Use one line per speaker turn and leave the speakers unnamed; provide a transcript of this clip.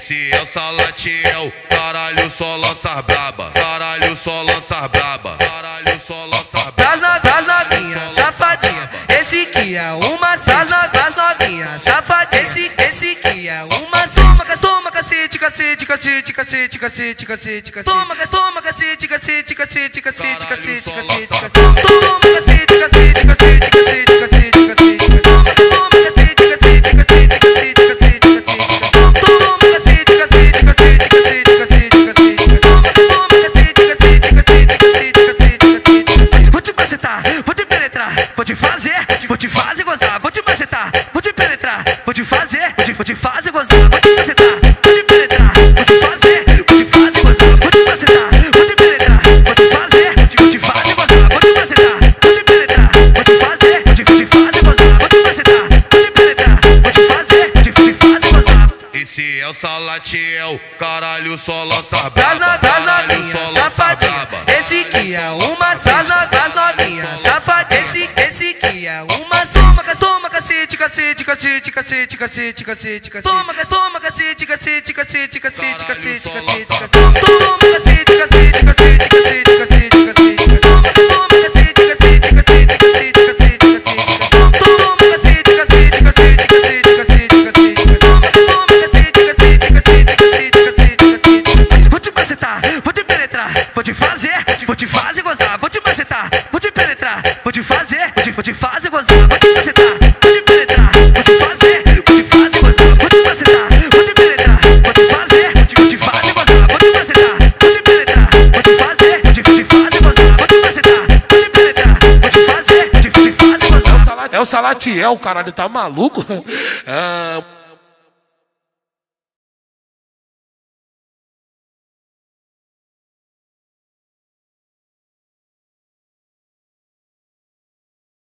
Esse é o Salatiel, caralho, só lança braba. Caralho, só lança braba. Caralho, só lança braba.
Das novinhas, novinha, safadinha. Esse que é uma das novinhas, novinha, safadinha. Esse, esse que é uma soma, soma, cacete, cacete, cacete, cacete, cacete, cacete, cacete. Toma, toma, cacete, cacete, cacete, cacete, cacete, cacete, cacete. Toma, cacete, cacete, cacete, cacete, te fazer, vou te, vou te fazer gozar, vou te macetar, vou te penetrar, vou te fazer, vou te fazer gozar, vou te macetar, vou te penetrar, vou te fazer, vou te, fazer gozar, vou te macetar, vou te penetrar, vou te fazer, vou te, vou te fazer gozar, vou te macetar, vou te penetrar, vou te fazer, vou te, vou te fazer gozar.
Esse é o Salatiel, caralho, só lança
Das
braba.
novinhas,
Caralho, só
novinha,
lança
safadinha. Esse que é uma das novinhas, novinha, safadinha. Esse, esse que cacete, cacete, cacete, cacete, cacete, cacete. Toma, soma, cacete, cacete, cacete, cacete, cacete, cacete, cacete. Toma, cacete, cacete, cacete, cacete, cacete, cacete. Toma, toma, cacete, cacete, cacete, cacete, cacete, cacete. Toma, cacete, cacete, cacete, cacete, cacete, cacete. Toma, toma, cacete, cacete, cacete, cacete, cacete, cacete. Vou te macetar, vou te
É o Salatiel, caralho, tá maluco? Ah,